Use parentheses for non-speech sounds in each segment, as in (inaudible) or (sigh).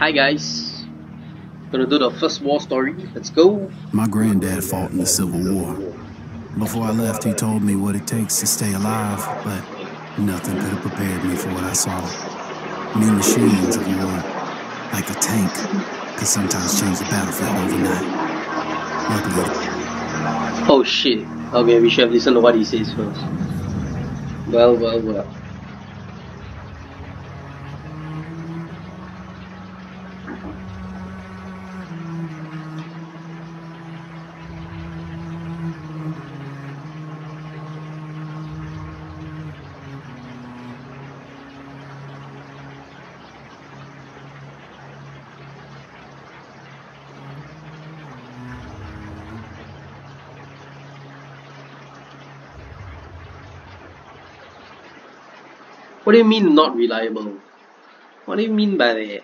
Hi guys. Gonna do the first war story. Let's go. My granddad fought in the Civil War. Before I left, he told me what it takes to stay alive, but nothing could have prepared me for what I saw. New machines of war, like a tank, could sometimes change the battlefield overnight. Luckily, Oh shit. Okay, we should have listened to what he says first. Well, well, well. What do you mean not reliable? What do you mean by that?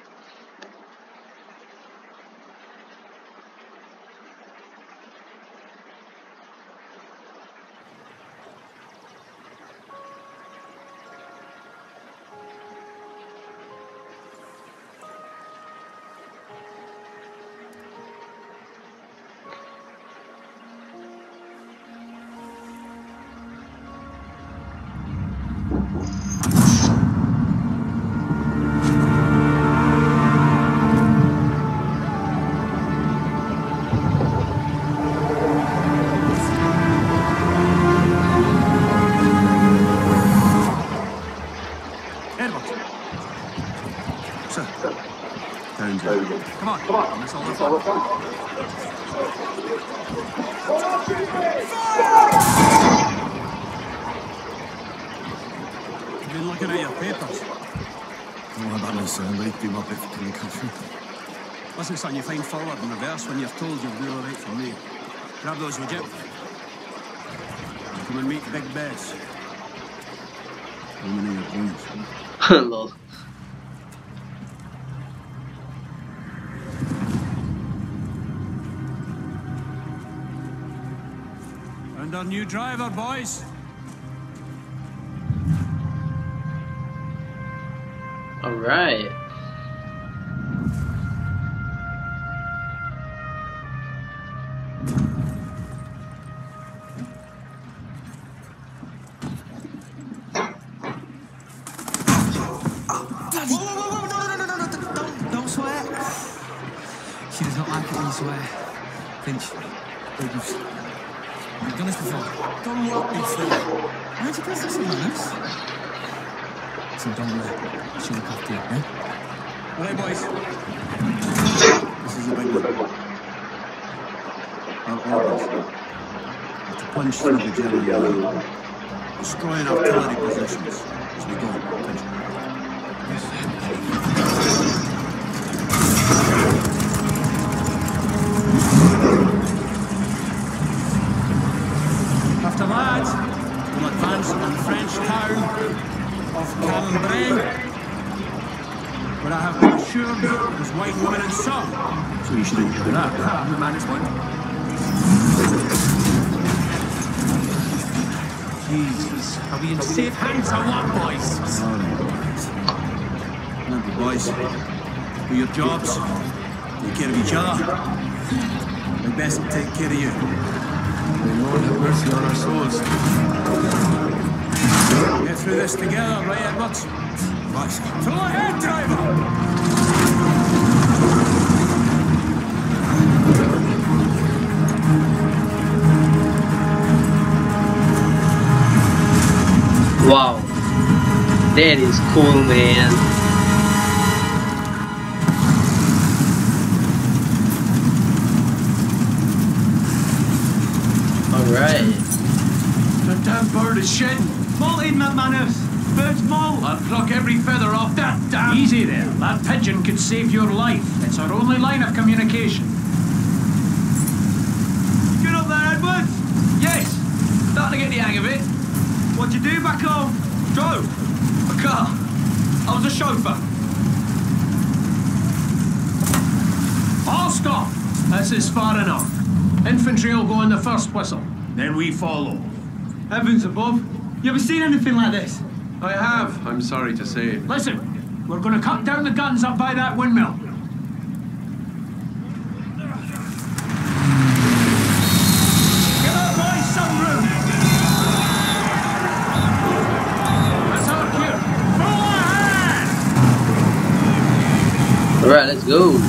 You've been looking at your papers. Don't worry about me, sir. I'm ready to do my bit for the country. Listen, son, you find forward and reverse when you're told you'll do all right for me. Grab those, would you? Come and meet Black Bess. How many of these? Lol. No, no, don't, don't swear. She does not like it when you swear. Finch, don't you... This before. Don't look me through. Why'd you press this on us? So don't worry. She'll look after you, eh? All right, boys. This is a big one. Our orders to punch through the German line, destroying artillery positions as we go. Attention. After that, we'll advance on the French town of Cambrai, where I have been assured there's white women and song. So you should enjoy that. Ah, I'm the man is one. Jesus, are we in safe hands or what, boys? Remember, boys, do your jobs, take care of each other. My best will take care of you. May Lord have mercy on our souls. Get through this together, right, Edwards? Sir. Throw ahead, driver! That is cool, man. Alright. That damn bird is shedding. Malted, McManus! Bird's molt! I'll pluck every feather off that damn... Easy there. That pigeon could save your life. It's our only line of communication. Get up there, Edwards! Yes. Starting to get the hang of it. What'd you do back home? Drove. A car. I was a chauffeur. All stop. This is far enough. Infantry will go in the first whistle. Then we follow. Heavens above. You ever seen anything like this? I have, I'm sorry to say. Listen, we're going to cut down the guns up by that windmill. Go.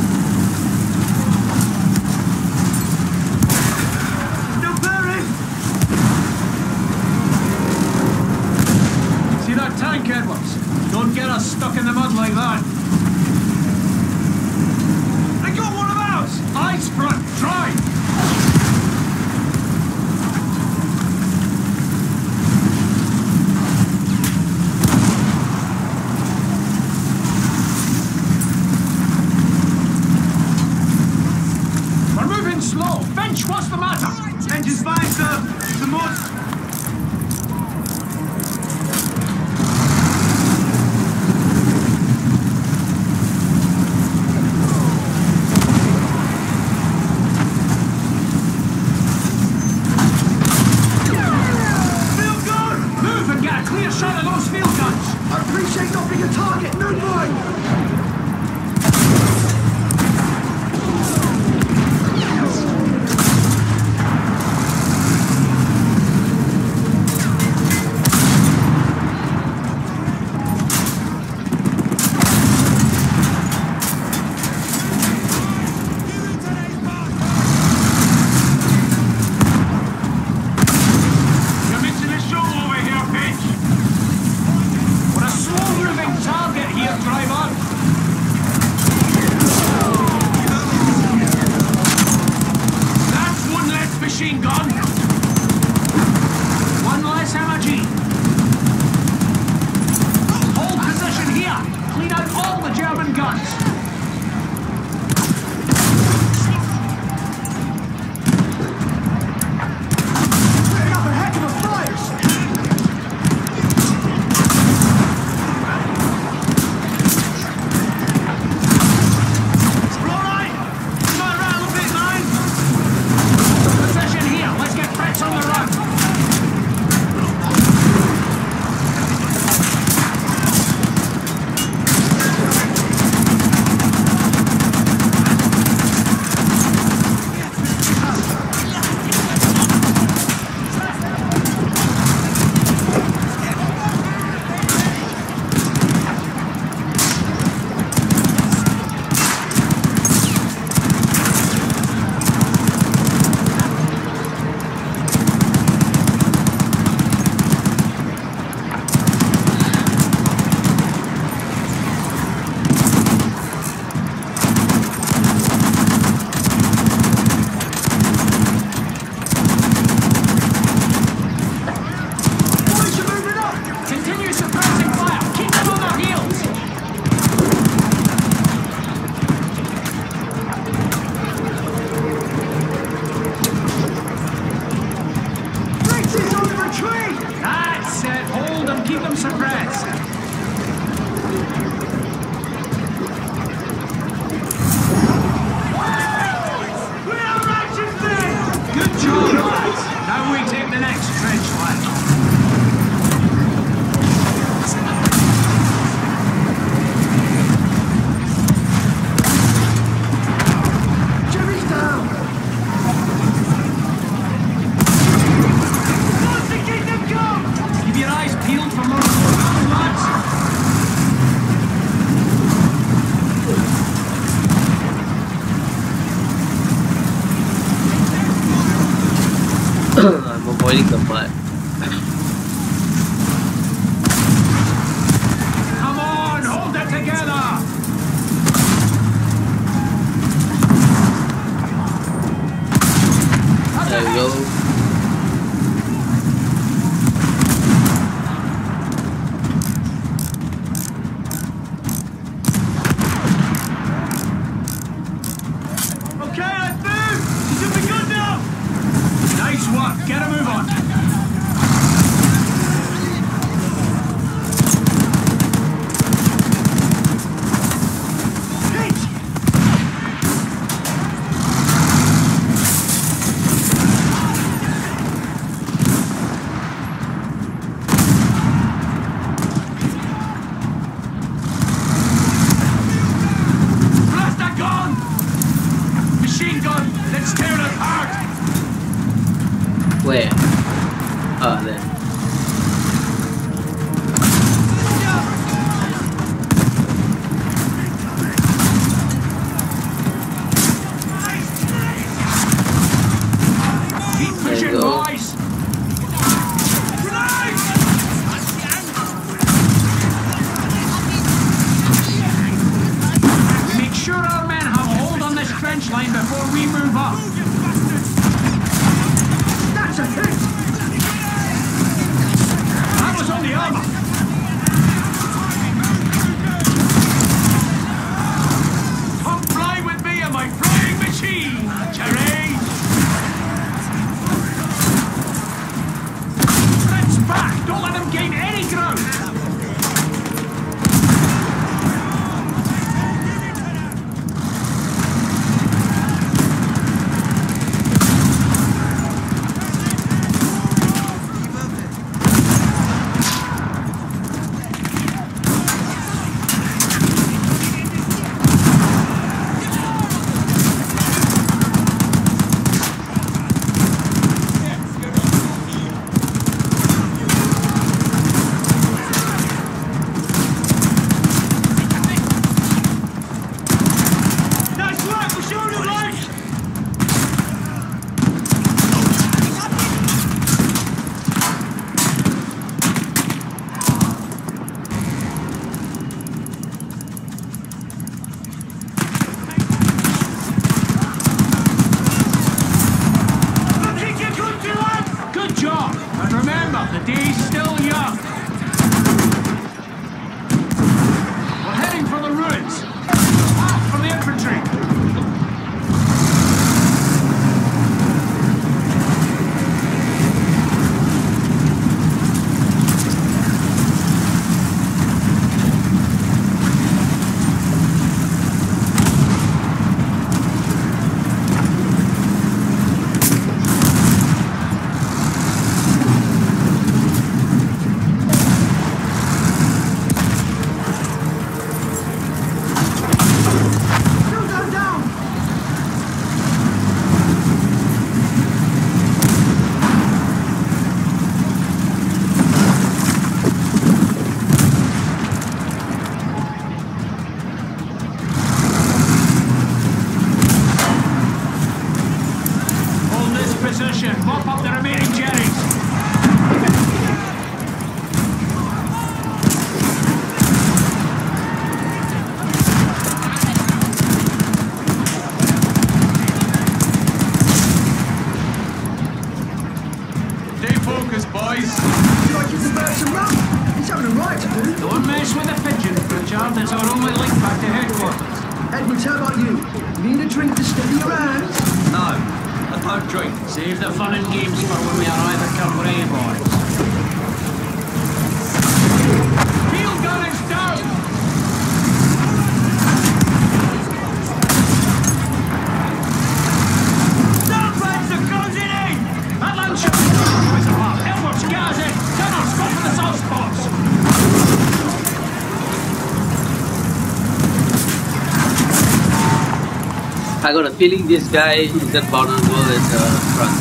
I got a feeling this guy is at bottom of at the front.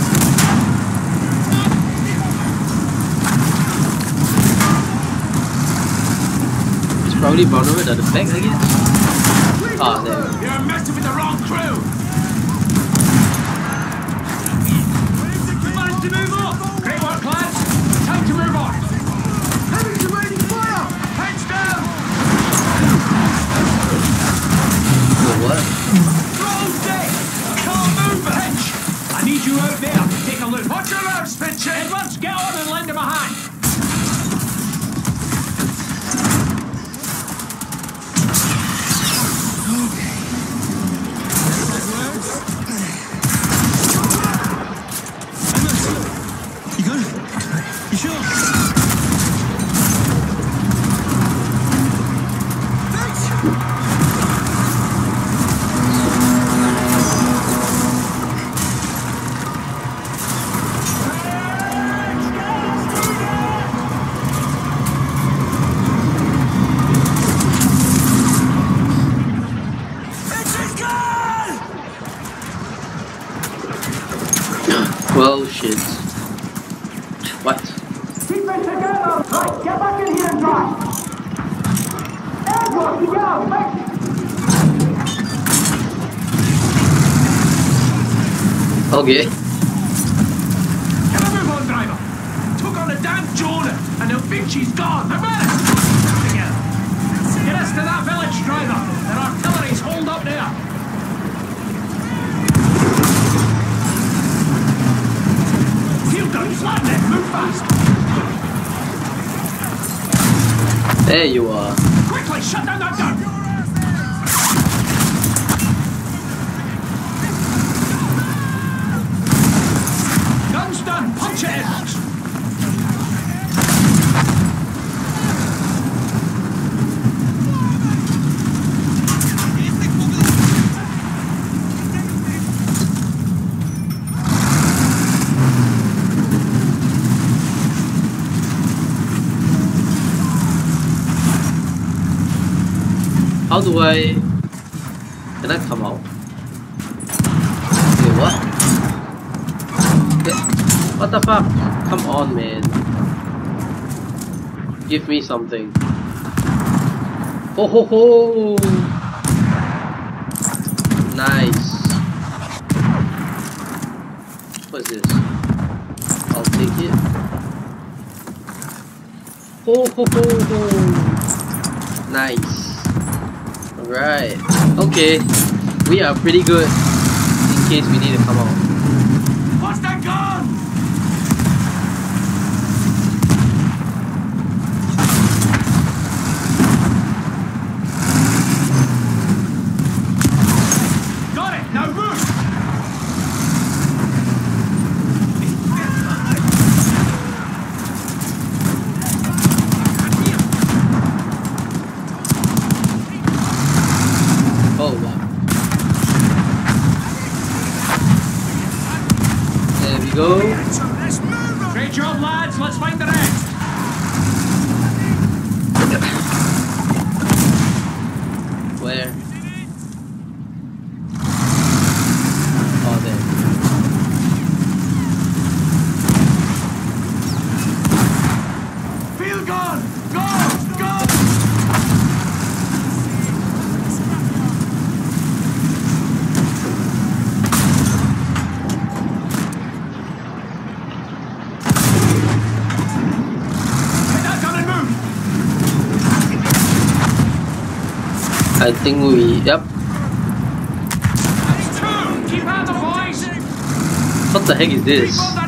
Probably Bowden at the back, again. Oh, there. You're messing with the wrong crew! To move! Great work! Time to move on! To fire! Down! What? there. Take a look. Watch your lives, Pinchin! At once, go on and हो गए do I... Can I come out? Wait, what? What the fuck? Come on, man. Give me something. Ho ho ho! Nice. What is this? I'll take it. Ho ho ho ho! Nice. Alright. Okay. We are pretty good in case we need to come out. What's that gun? Got it! Now move! Oh wow. There we go. Great job, lads. Let's find the rest. Where? Oh there. Field gun! Go! Go! Get that gun and move! I think we yep. That's two! Keep out the boys! What the heck is this?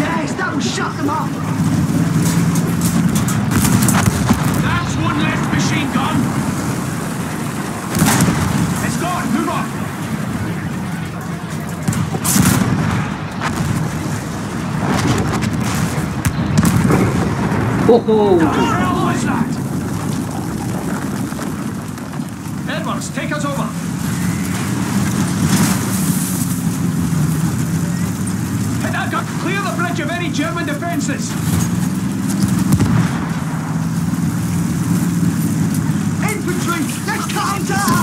Yes, that'll shut them up. That's one less machine gun. It's gone, move on. -ho. defenses. Infantry, let's calm down!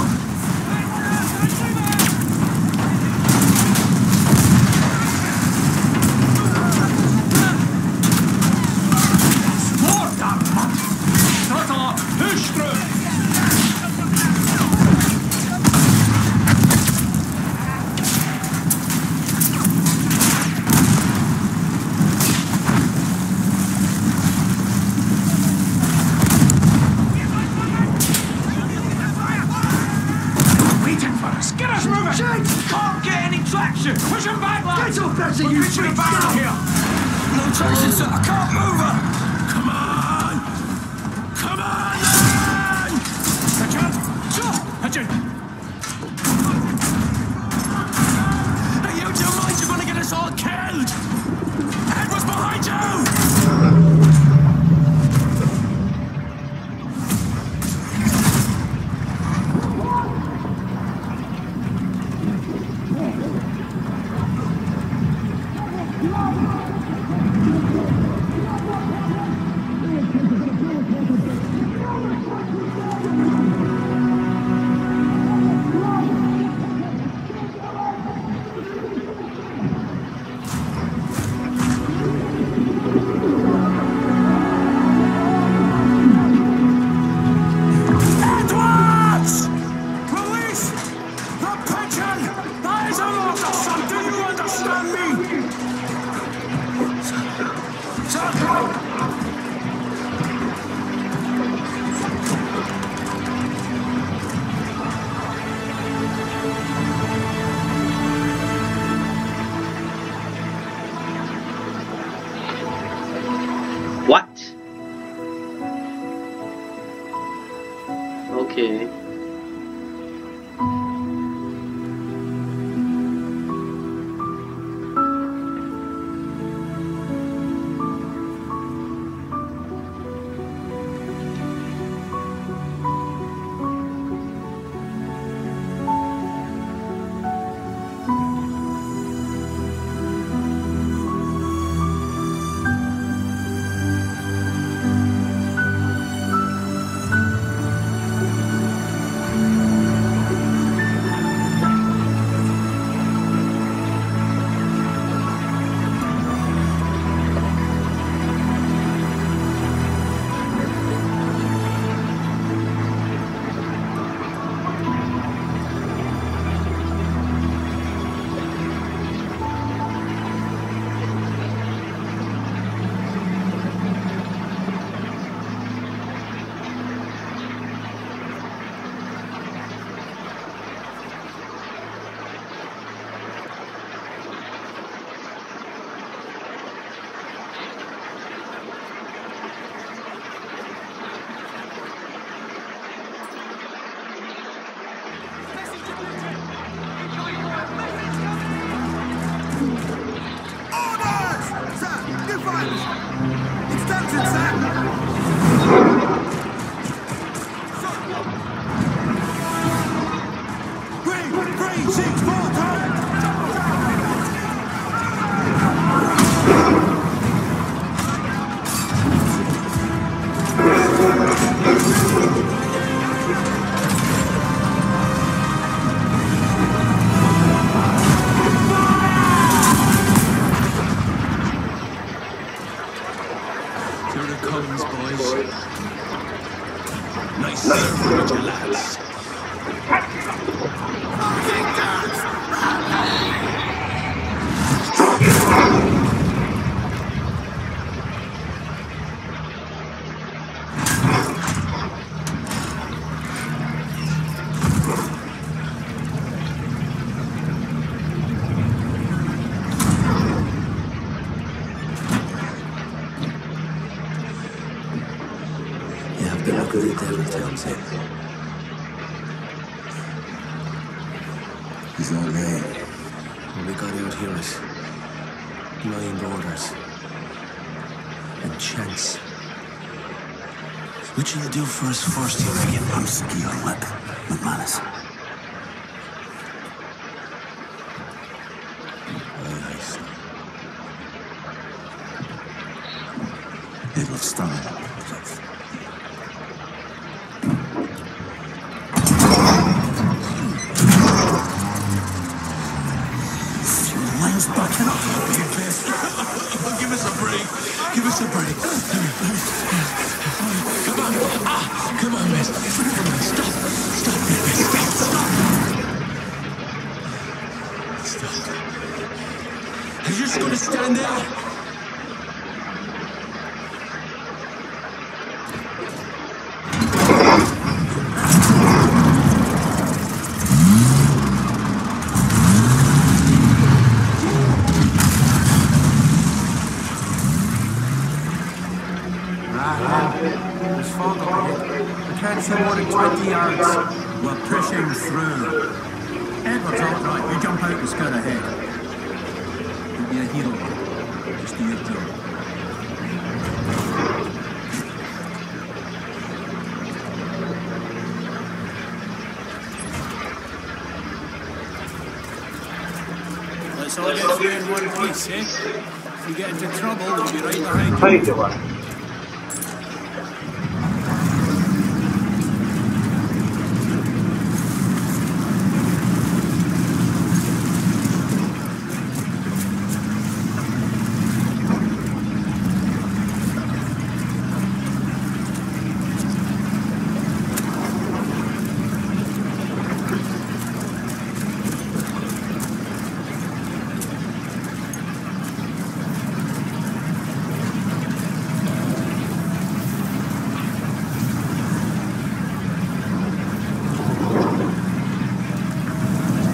First, on whip, McManus. Aye, aye, sir. It'll start. Mine's backing up. Give us a break. Give us a break. Come on. Ah, come on, miss. Come on, stop. Stop, miss. Stop, stop. Stop. Are you just going to stand there? There's fog up ahead. I can't see more than 20 yards. We're pushing through. Edward's all right. You jump out and scout ahead. Don't be a hero. Just do your job. Let's all eh? If we get into trouble, we'll be right behind you.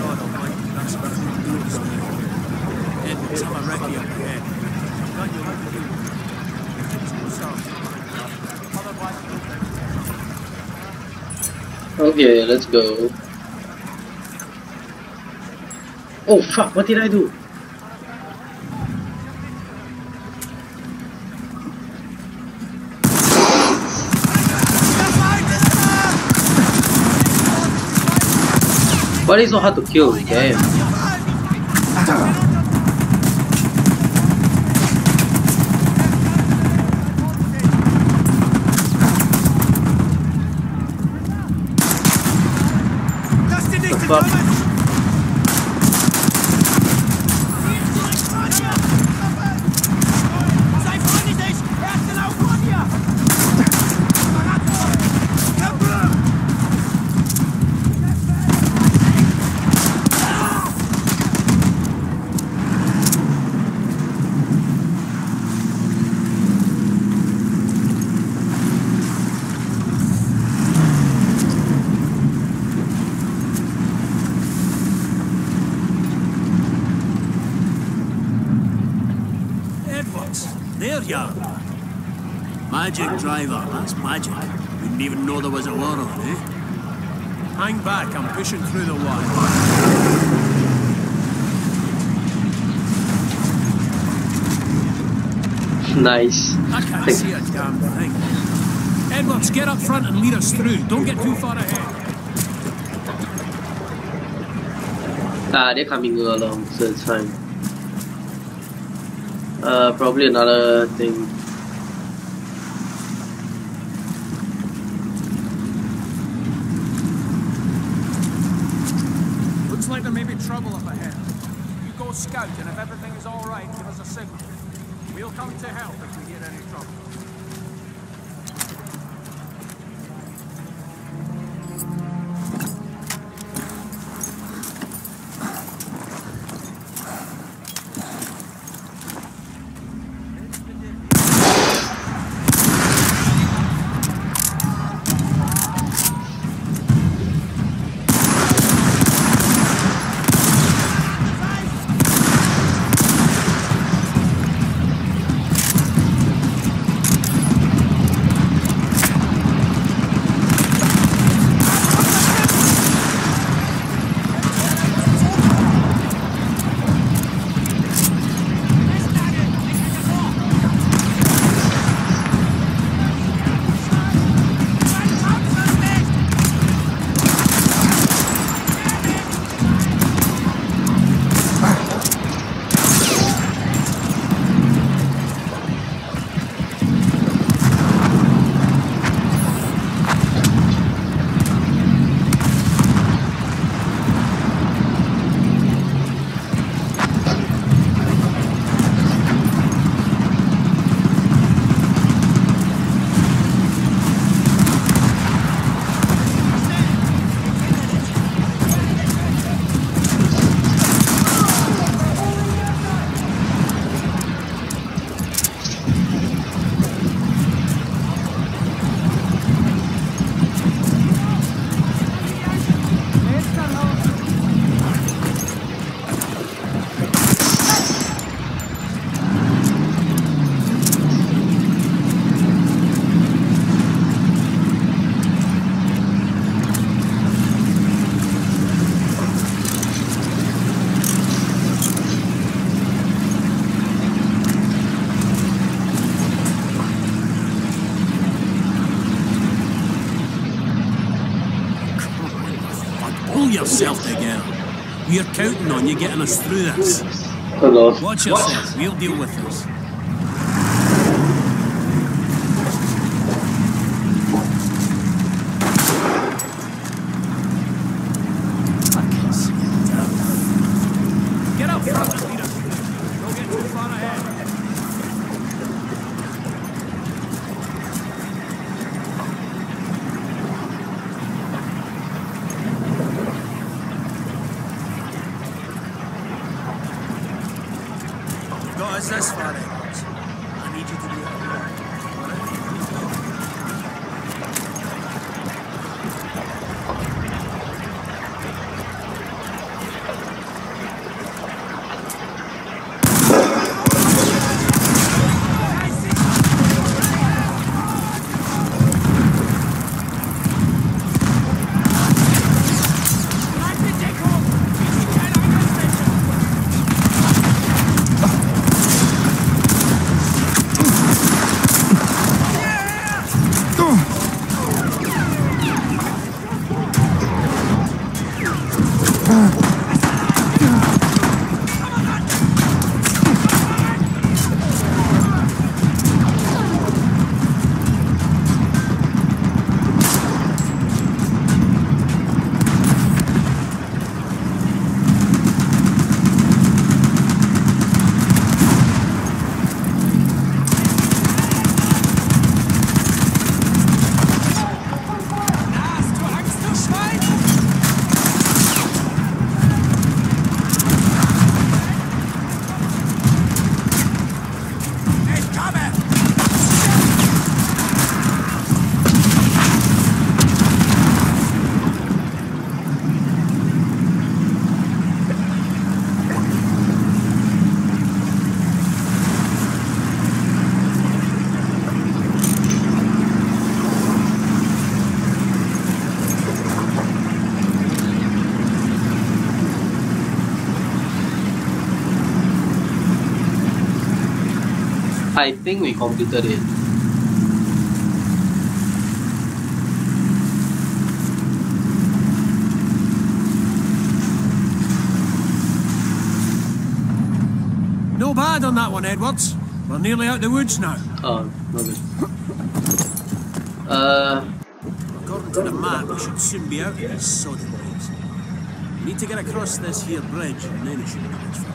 God almighty, that's about the rules now. Edward's on a recce up ahead. Right, you'll have to do. Okay, let's go. Oh fuck, what did I do? Why is so hard to kill? Damn. The fuck? Edwards, there you are. Magic driver, that's magic. Didn't even know there was a war on, eh? Hang back, I'm pushing through the wire. Nice. I can't see a damn thing. Edwards, get up front and lead us through. Don't get too far ahead. Ah, they're coming along, so it's fine. Uh, probably another thing. Yourself together. We're counting on you getting us through this. Watch yourself. We'll deal with this. I think we completed it. No bad on that one, Edwards. We're nearly out the woods now. Oh, good. Uh, According to the map, we should soon be out of these sodden woods. We need to get across this here bridge, and then it should be much further.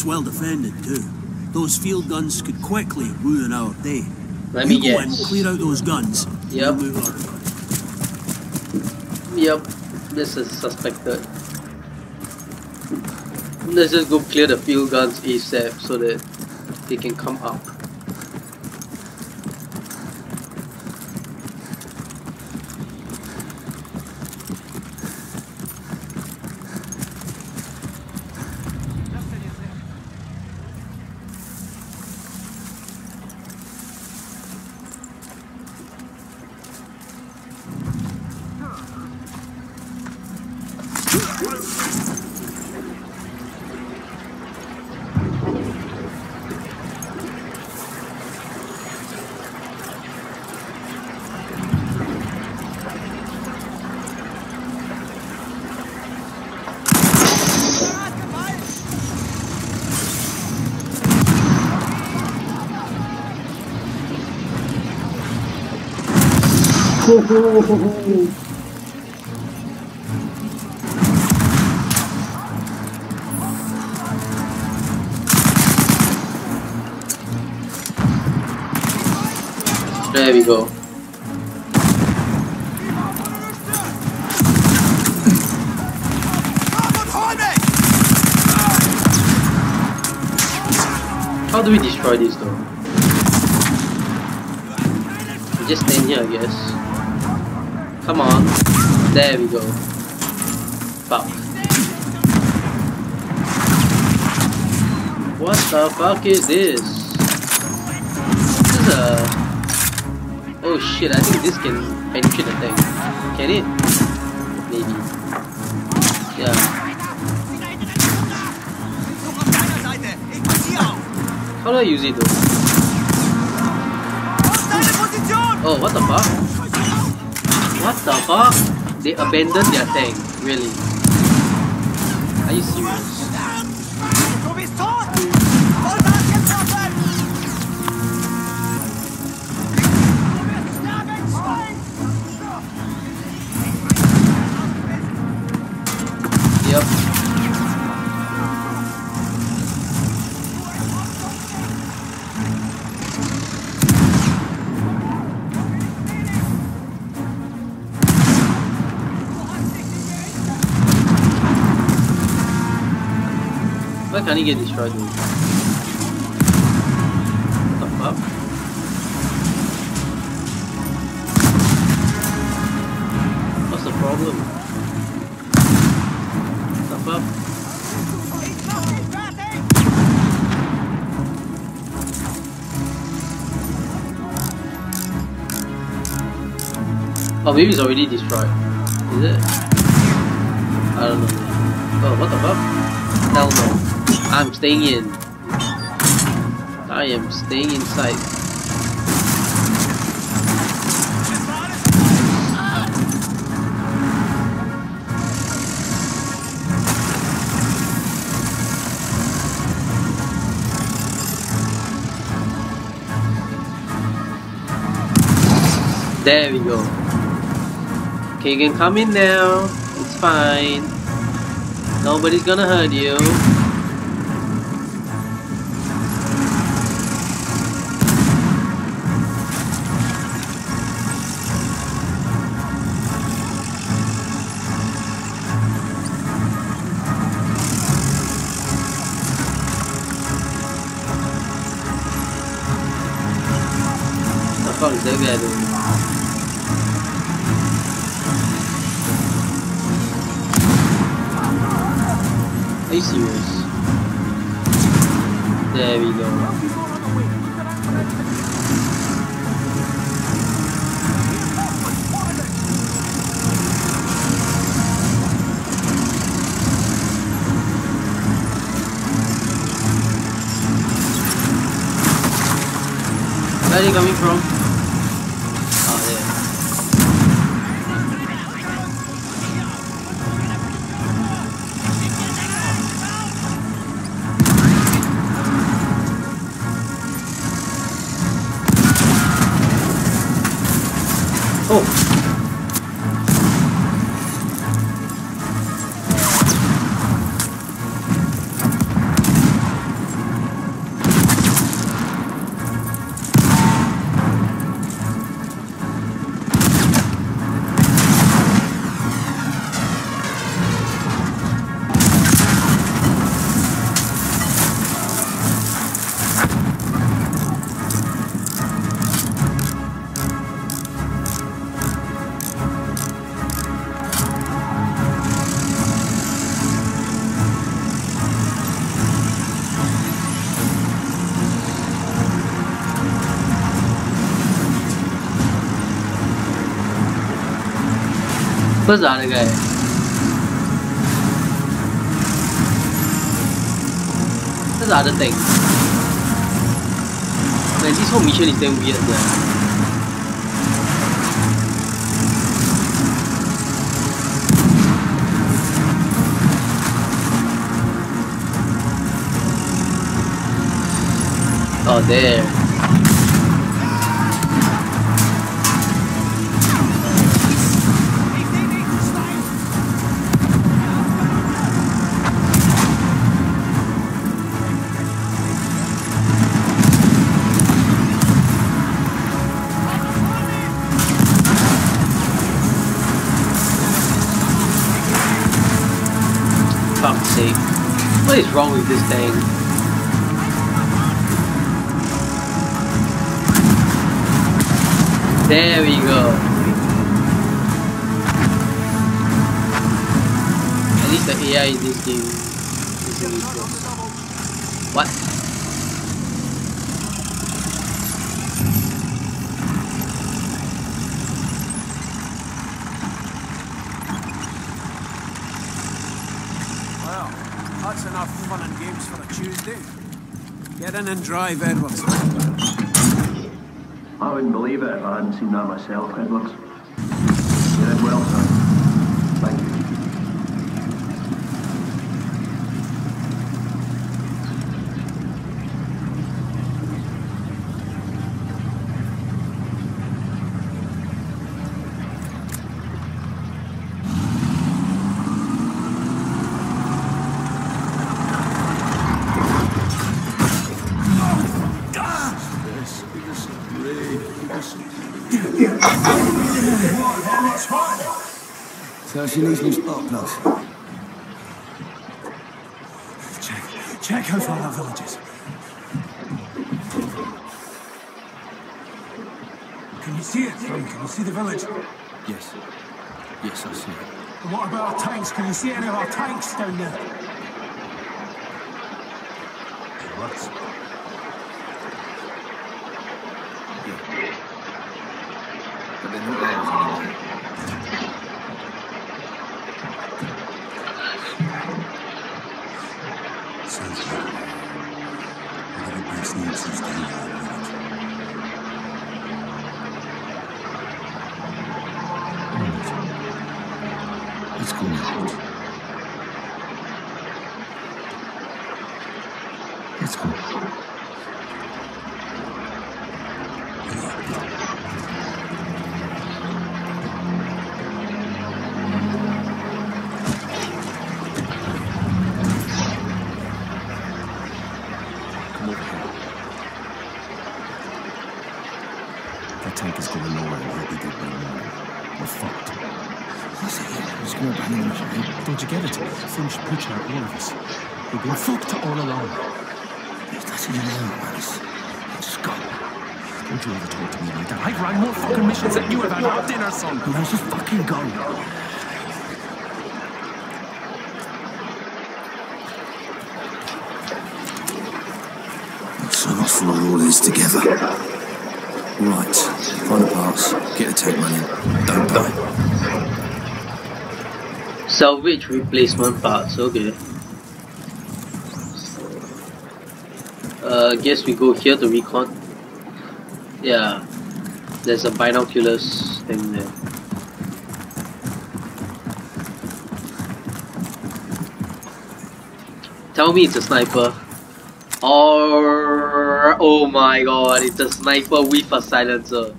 Looks well defended, too. Those field guns could quickly ruin our day. Let me go guess. clear out those guns. Yep. Yep, this is suspected. Let's just go clear the field guns ASAP so that they can come up. There we go. How do we destroy this though? We just stand here, I guess. Come on. There we go. Fuck. What the fuck is this? This is a... Oh shit, I think this can penetrate the tank. Can it? Maybe. Yeah. How do I use it though? Oh, what the fuck? What the fuck? They abandoned their tank, really? Are you serious? Get destroyed? What the fuck? What's the problem? Oh, maybe it's already destroyed. Is it? I don't know. Oh, what the fuck? Hell no. I'm staying in. I am staying inside. There we go. Okay, you can come in now. It's fine. Nobody's gonna hurt you. That? Are you? The other guy? Where's the other thing? Man, this whole mission is damn weird, yeah. Oh, there. Sake. What is wrong with this thing? There we go. At least the AI in this game is really good. What? Well, that's enough fun and games for a Tuesday. Get in and drive, Edwards. I wouldn't believe it if I hadn't seen that myself, Edwards. You did well, son. Thank you. So she needs new spark plugs. Check, check how far that village is. Can you see it, Frank? Can you see the village? Yes. Yes, I see it. And what about our tanks? Can you see any of our tanks down there? What? Yeah. But they're not ours anymore. Sounds good. I think the best needs is down there in the village. Let's go now. Let's go. Come over here. That tank is going nowhere and he'll be dead by morning. We're fucked. What's it? It's going to abandon the mission. Don't you get it? Finch picture all of us. We've been fucked all along. That's in your name, Alice. Just go. Don't you ever talk to me like that. I ran more fucking missions you have had all dinner, son. Now just fucking go. So much for all this together. Right, find the parts, get the tank running, don't die. Salvage replacement parts, okay. Uh, guess we go here to recon. Yeah, there's a binoculars thing there. Tell me it's a sniper. Or oh my god, it's a sniper with a silencer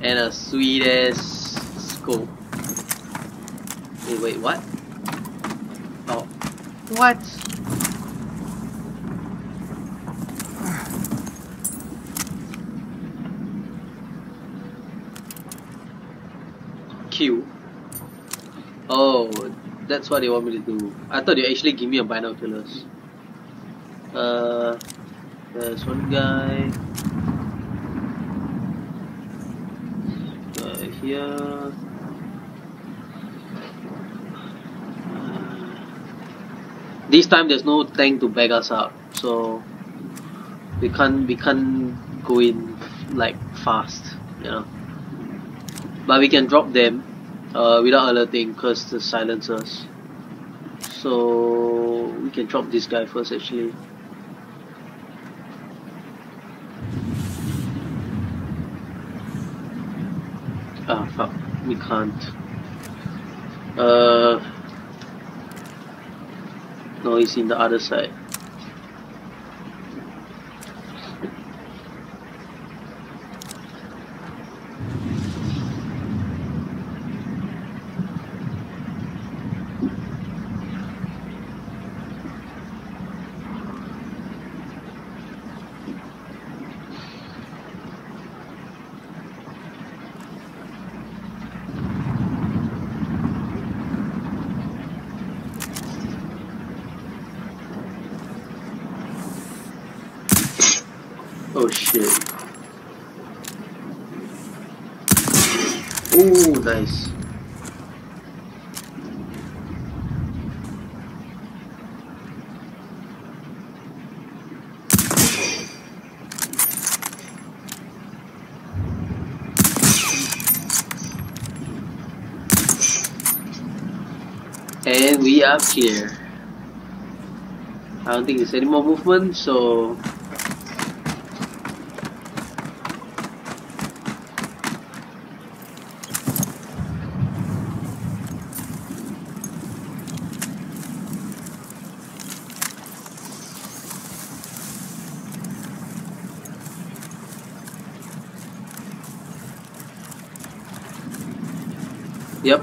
and a sweet ass scope. Wait, wait, what? Oh, what? Oh, that's what they want me to do. I thought they actually give me a binoculars. Uh, there's one guy. Uh, here. This time there's no tank to back us up, so we can't we can't go in like fast, you know. But we can drop them uh, without alerting because the silencers. So we can drop this guy first actually. Ah fuck, we can't. Uh, no, he's in the other side. Clear. I don't think there's any more movement, so Yep.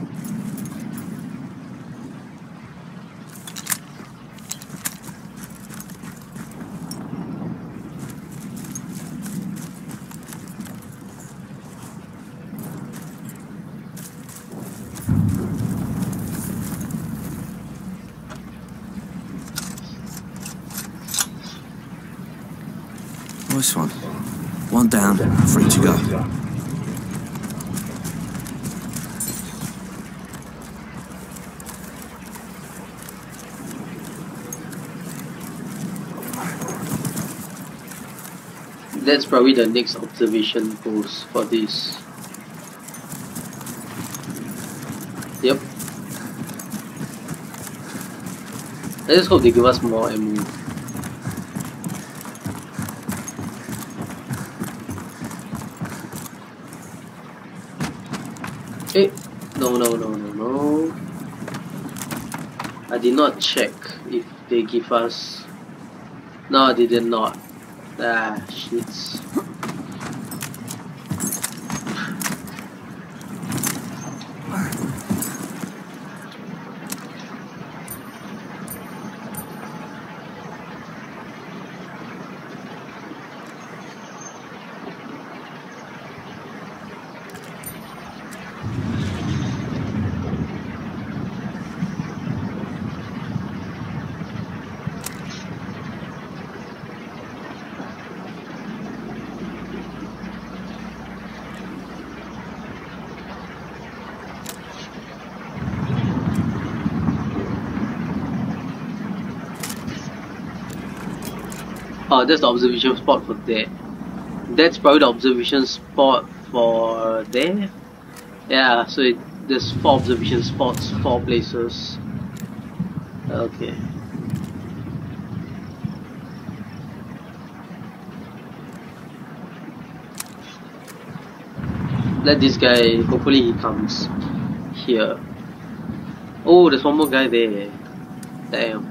Nice one. One down, free to go. That's probably the next observation post for this. Yep. I just hope they give us more ammo. Eh, no, no, no, no, no. I did not check if they give us. No, they did not. Ah, shit. Oh, that's the observation spot for that. That's probably the observation spot for there. Yeah, so it, there's four observation spots, four places. Okay. Let this guy, hopefully he comes here. Oh, there's one more guy there. Damn.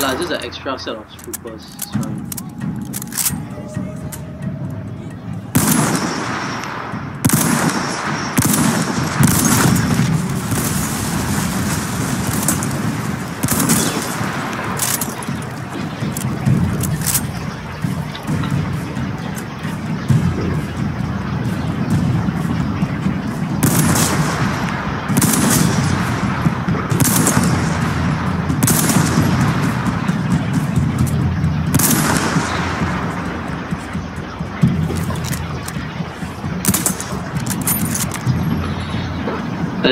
lah, just an extra set of troopers.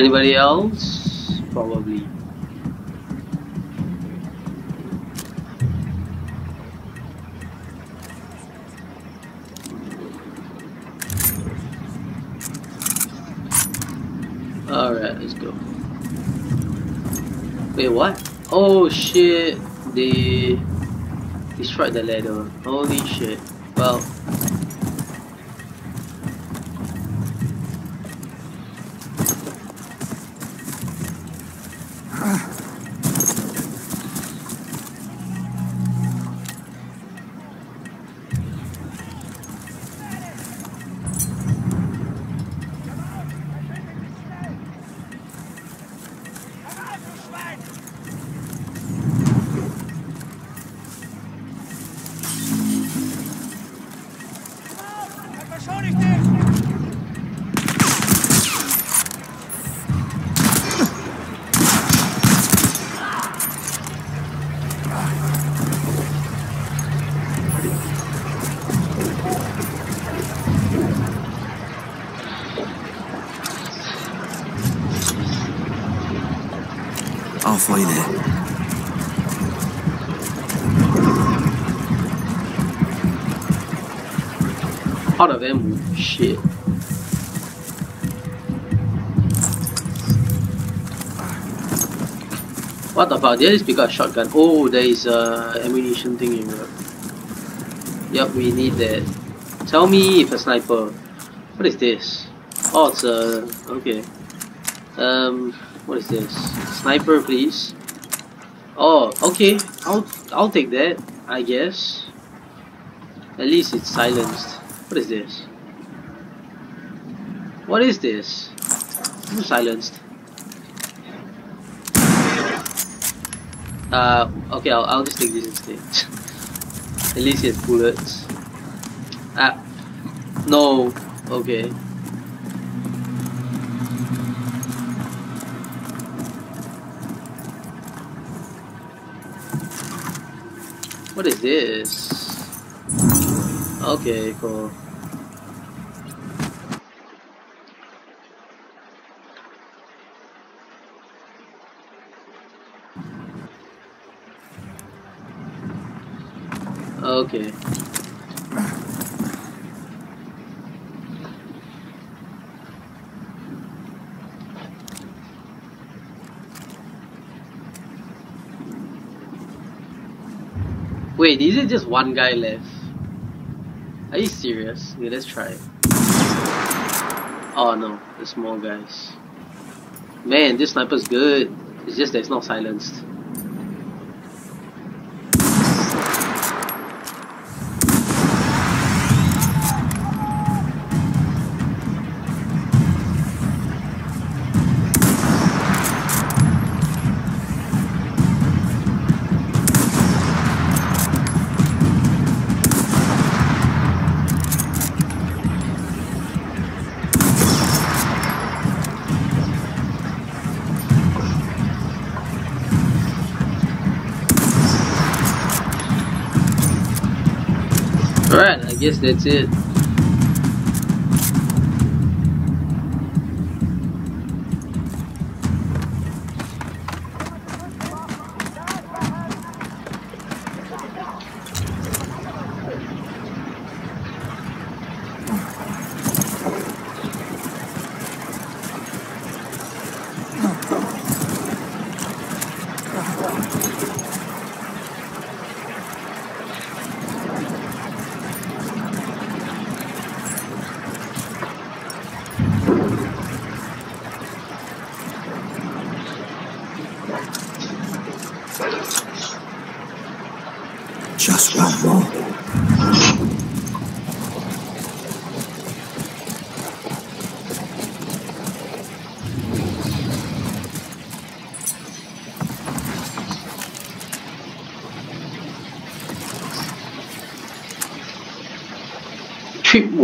Anybody else? Probably. Alright, let's go. Wait, what? Oh shit, they destroyed the ladder. Holy shit. Halfway there. out of ammo. Shit. What the fuck? Did I just pick up shotgun? Oh, there is a ammunition thing in here. Yup, we need that. Tell me if a sniper. What is this? Oh, it's a... okay. Um, what is this? Sniper, please. Oh, okay. I'll, I'll take that, I guess. At least it's silenced. What is this? What is this? Silenced. Uh, okay, I'll, I'll just take this instead. (laughs) At least it has bullets. Ah, no. Okay. What is this? Okay, cool. Okay. Wait, is it just one guy left? Are you serious? Okay, let's try it. Oh no, the more guys. Man, this sniper's good. It's just that it's not silenced. Guess that's it.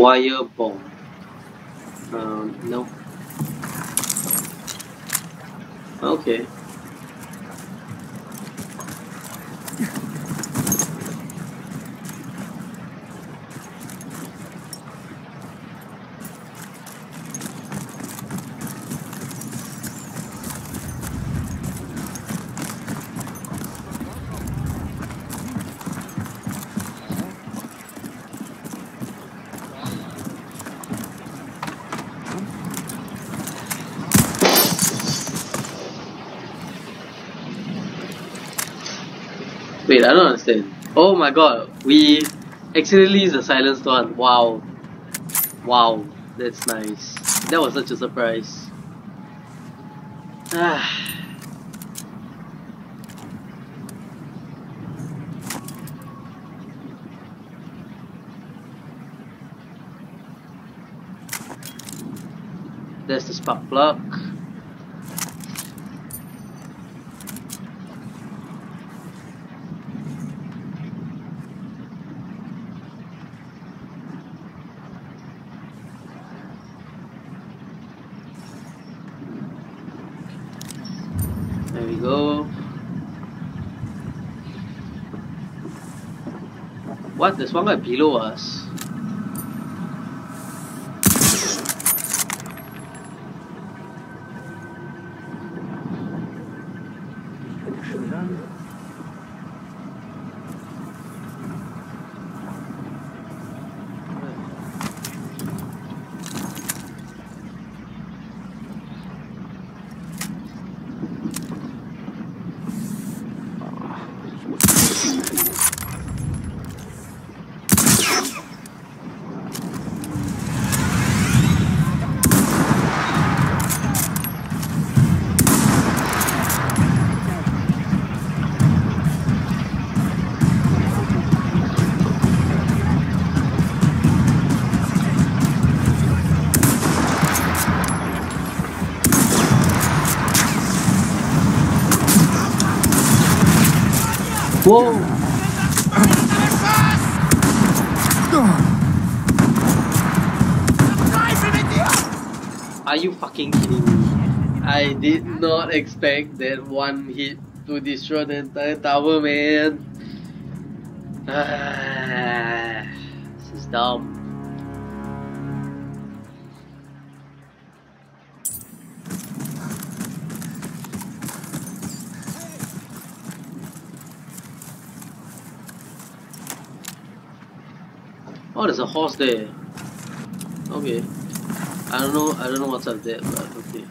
Tripwire Oh my god, we accidentally used the silenced one. Wow. Wow, that's nice. That was such a surprise. (sighs) There's the spark plug. There we go. One guy below us. Whoa! Are you fucking kidding me? I did not expect that one hit to destroy the entire tower, man. (sighs) This is dumb. Oh, there's a horse there. Okay. I don't know. I don't know what's up there, but okay.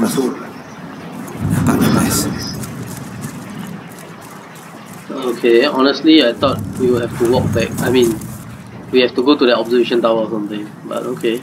Back to. Okay, honestly, I thought we would have to walk back. I mean, we have to go to the observation tower or something. But okay.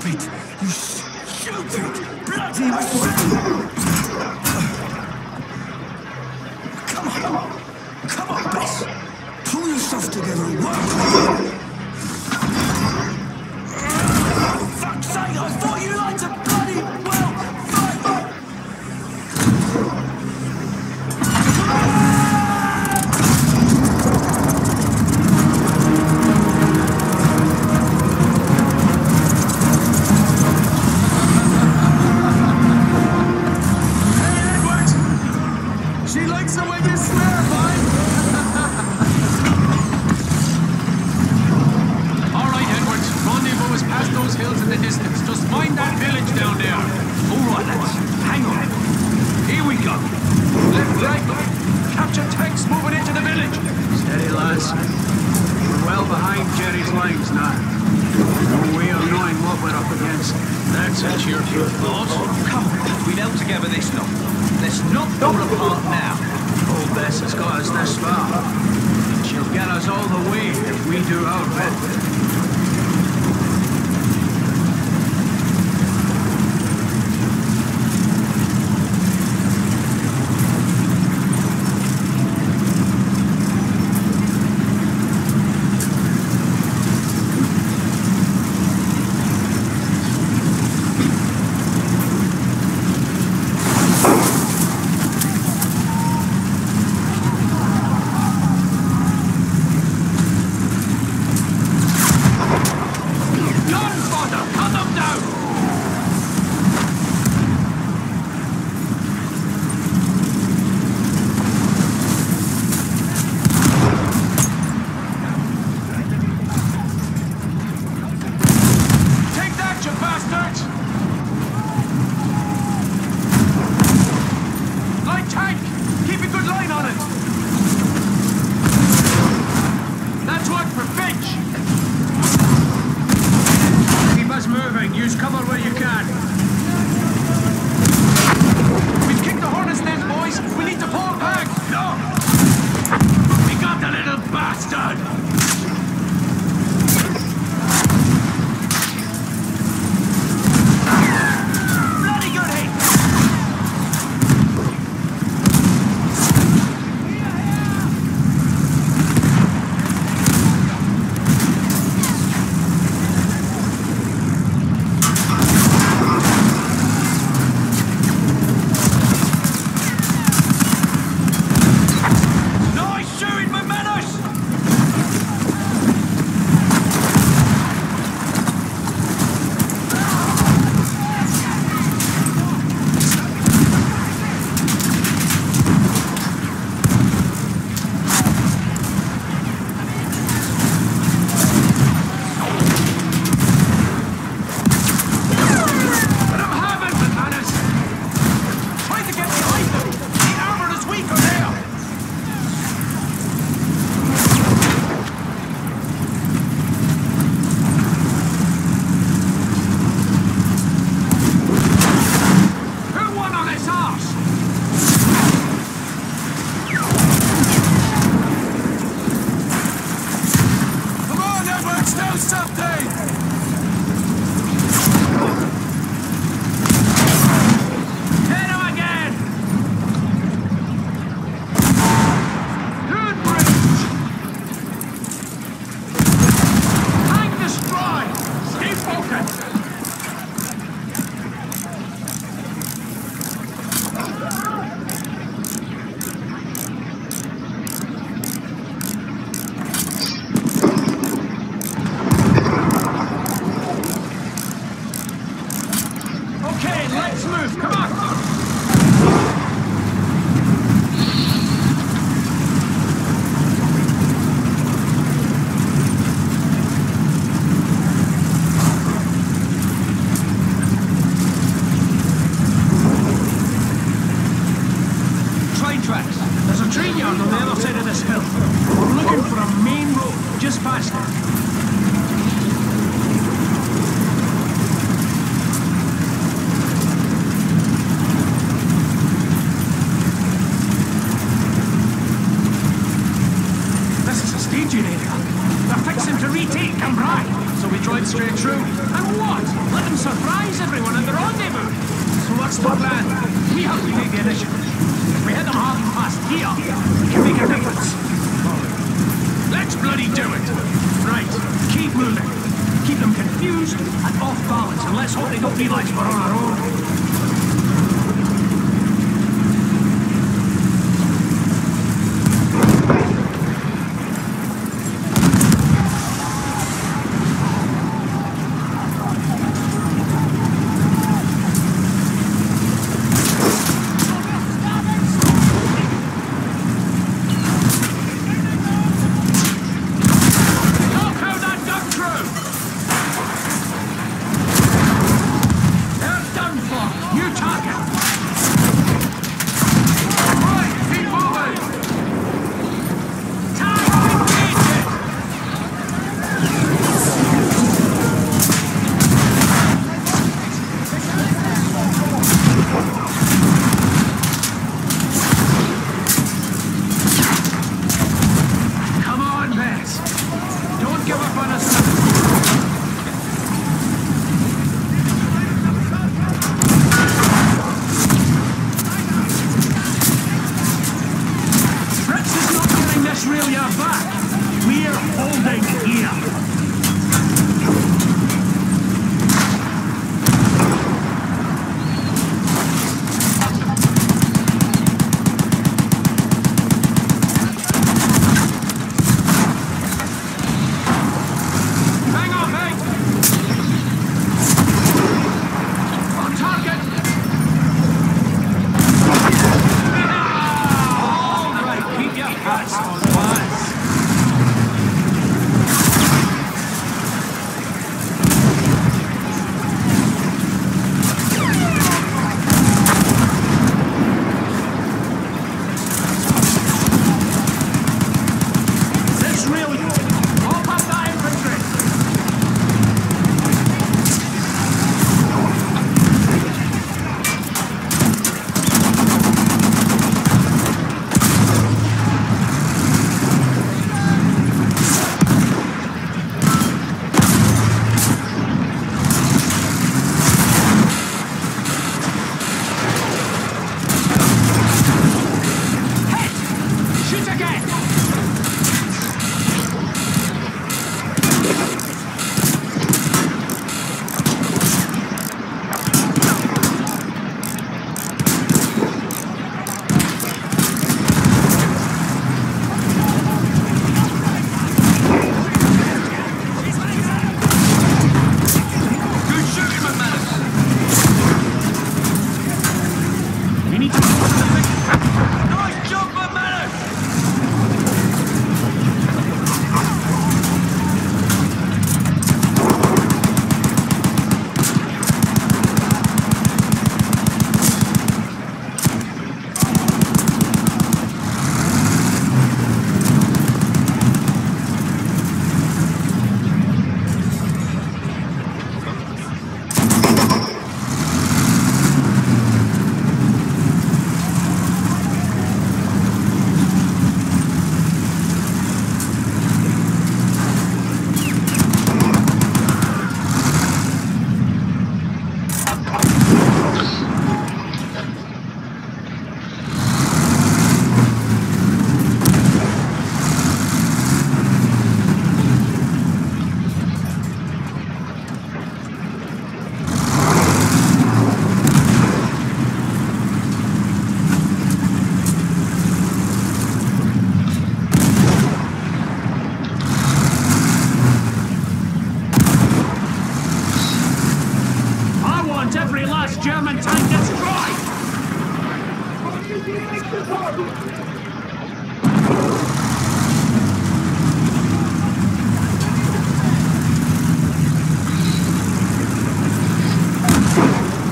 stupid! You stupid! Bloody Come on! Come on, boss! Pull yourself together and work!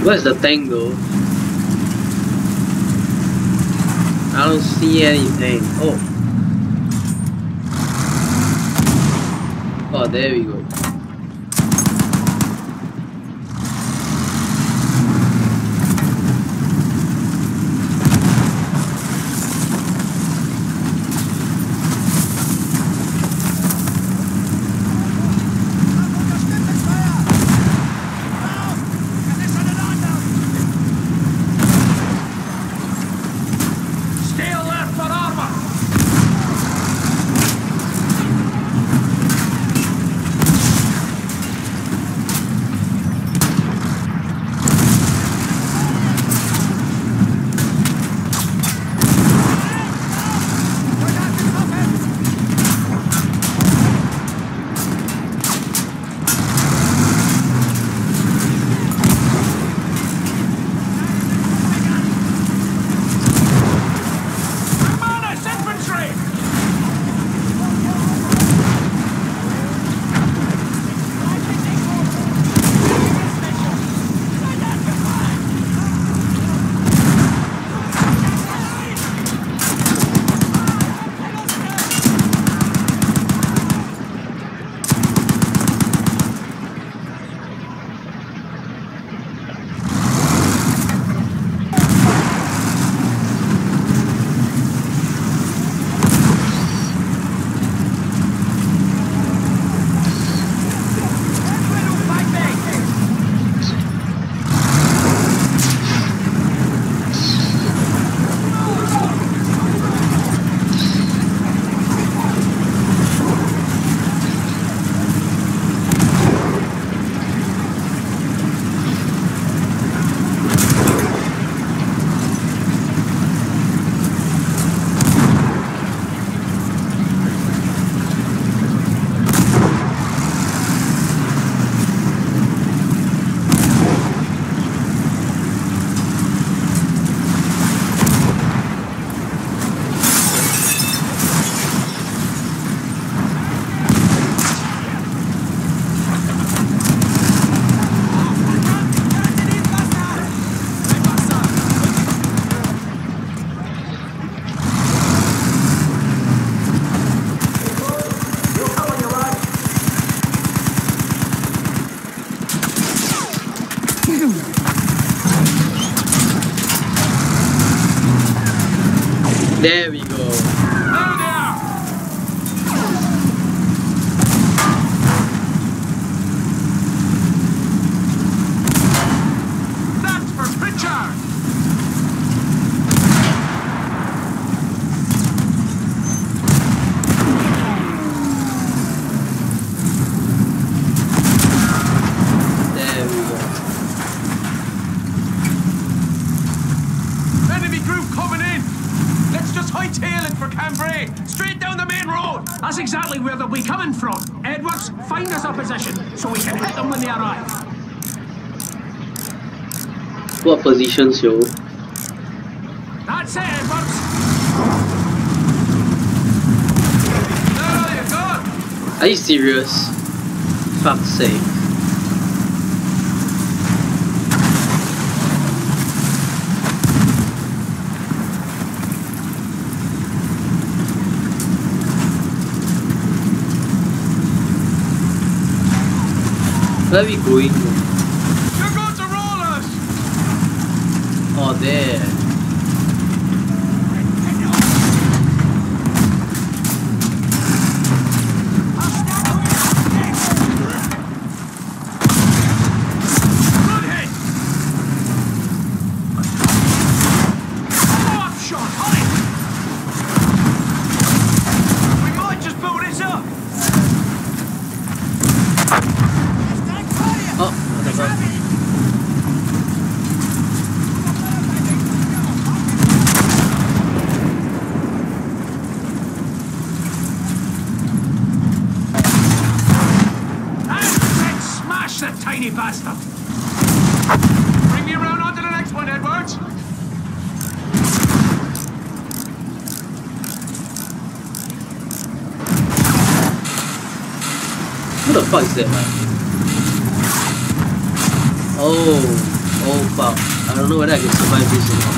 Where's the tank though? I don't see anything. Oh. Oh, there we go. yo. That's it, Edwards! Are you serious? Fuck's sake. Where are we going? there. it, man. Oh, oh fuck. I don't know whether I can survive this.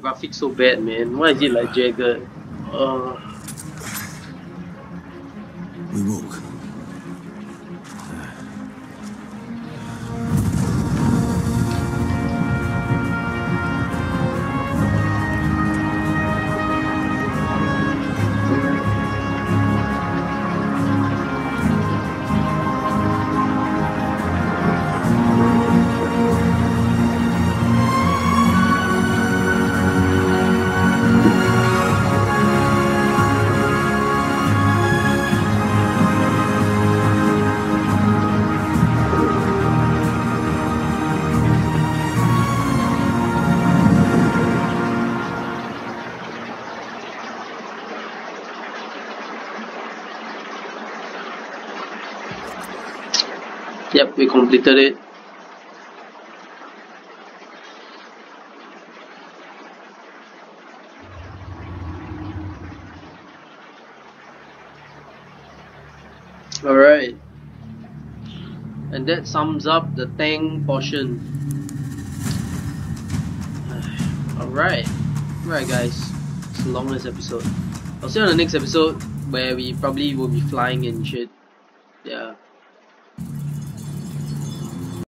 graphics so bad, man? Why is it like jagged? Uh, completed it. Alright. And that sums up the tank portion. (sighs) Alright. Alright guys. It's the longest episode. I'll see you on the next episode where we probably will be flying and shit.